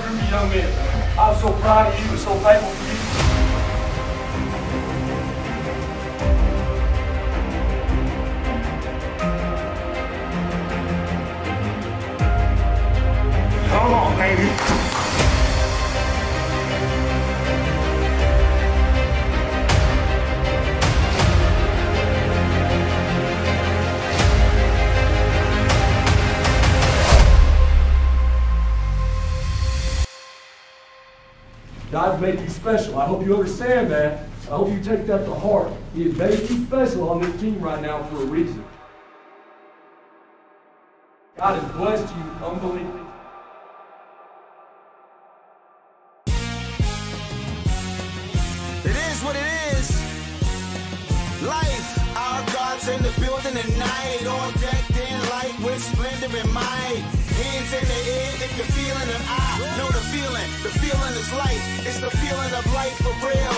young men. I'm so proud of you and so thankful for you. Come on, baby. God's made you special. I hope you understand that. I hope you take that to heart. He has made you special on this team right now for a reason. God has blessed you unbelievably. It is what it is. Life, our God's in the building tonight. All decked in light with splendor and might. Hands in the air if you're feeling it. I know the feeling. The feeling is life. The feeling of life for real.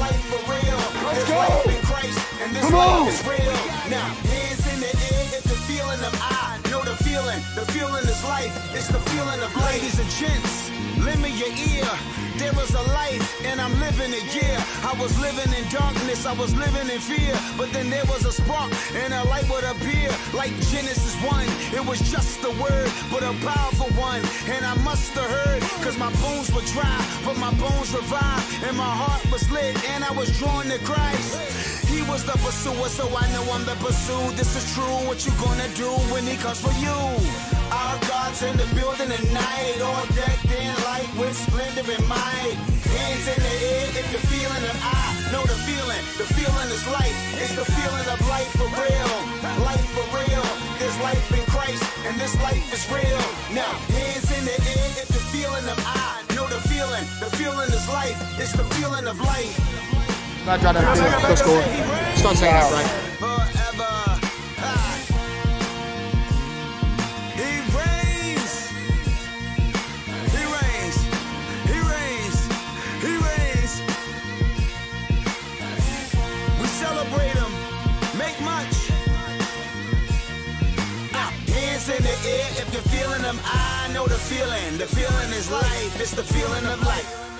Life for real. Let's go. Life in Christ, and this Come life on. is real. Now, hands in the air if you're feeling them. I know the feeling. The feeling is life. It's the feeling of life. Ladies and gents, lend me your ear. I'm living it, yeah. I was living in darkness, I was living in fear. But then there was a spark, and a light would appear. Like Genesis 1, it was just a word, but a powerful one. And I must have heard, cause my bones were dry, but my bones revived. And my heart was lit, and I was drawn to Christ. He was the pursuer, so I know I'm the pursued. This is true, what you gonna do when he comes for you? Our God's in the building tonight, all the air if you're feeling them. I know the feeling, the feeling is life. It's the feeling of life for real, life for real. There's life in Christ, and this life is real. Now, hands in the air if you're feeling them. I know the feeling, the feeling is life. It's the feeling of life. Not trying to go score. Start saying that, right? Air if you're feeling them. I know the feeling. The feeling is life. It's the feeling of life.